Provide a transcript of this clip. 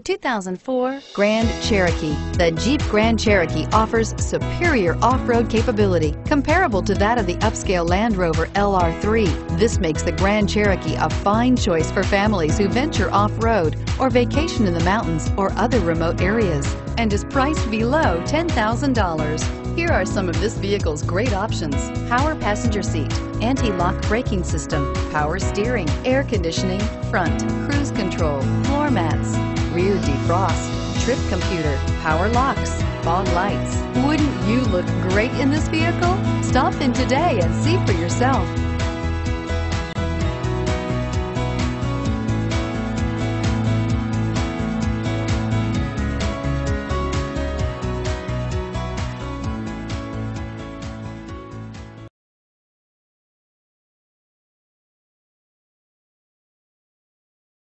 2004 Grand Cherokee. The Jeep Grand Cherokee offers superior off-road capability comparable to that of the upscale Land Rover LR3. This makes the Grand Cherokee a fine choice for families who venture off-road or vacation in the mountains or other remote areas and is priced below $10,000. Here are some of this vehicle's great options. Power passenger seat, anti-lock braking system, power steering, air conditioning, front, cruise control, floor mats, defrost, trip computer, power locks, fog lights. Wouldn't you look great in this vehicle? Stop in today and see for yourself.